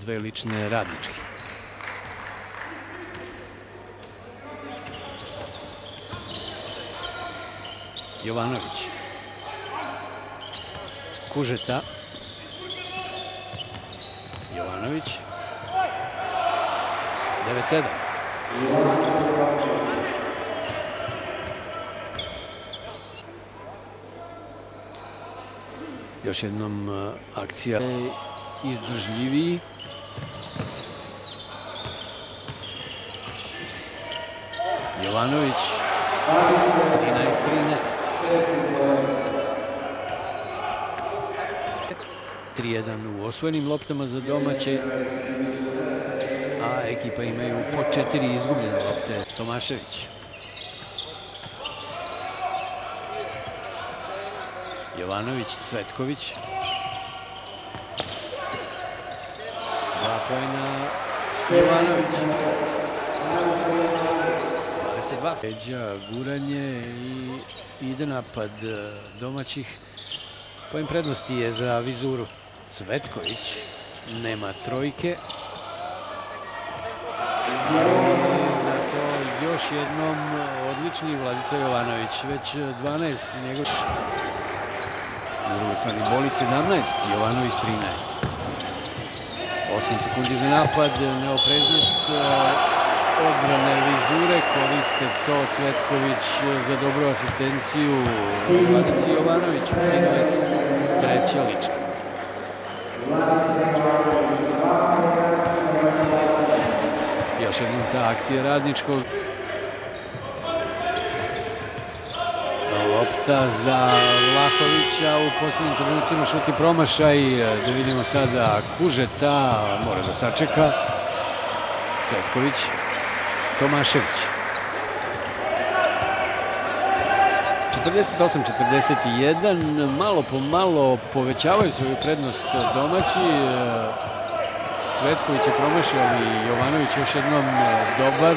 dve lične radničke. Jovanović. Kužeta. Jovanović. 9-7. Još jednom uh, akcija izdržljiviji. Jovanović 13-13. 3-1 u osvojenim loptama za domaće, a ekipa imaju po četiri izgubljene lopte. Tomašević. Jovanović, Cvetković. Dva pojena Jovanović. 22. Seđa, guranje i ide napad e, domaćih. Pojem prednosti je za vizuru Cvetković. Nema trojke. Zato još jednom odlični Vladica Jovanović. Već 12 njegov... Strani Bolić 17, Jovanović 13. 8 sekundi za napad, neopreznost odbrane vizure, koriste to Cvetković za dobru asistenciju Vladici Jovanoviću, Sinovac, treća lička. Još jednom ta akcija radničkog. Lopta za Vlahovića u poslednjim trenucima šuti promašaj. Da vidimo sada Kužeta, mora da sačeka. Cvetković, Tomašević. 48-41, malo po malo povećavaju svoju prednost domaći. Cvetković je promašio, ali Jovanović još jednom dobar.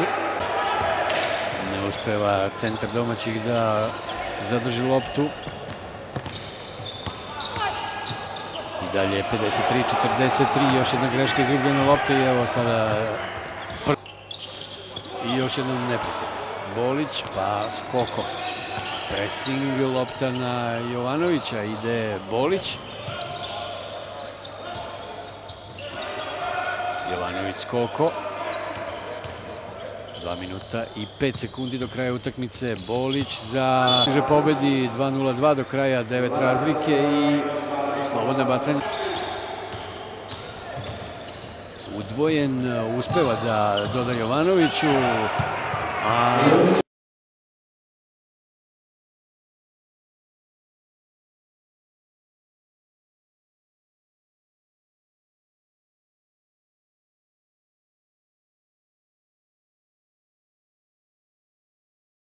Ne uspeva centar domaćih da zadrži loptu. I dalje 53-43, još jedna greška izgubljena lopta i evo sada i još jednom neprecizno. Bolić pa skoko. Pressing lopta na Jovanovića, ide Bolić. Jovanović skoko. 2 minuta i 5 sekundi do kraja utakmice. Bolić za pobedi 2-0-2 do kraja 9 razlike i slobodne bacanje. Udvojen uspeva da doda Jovanoviću, a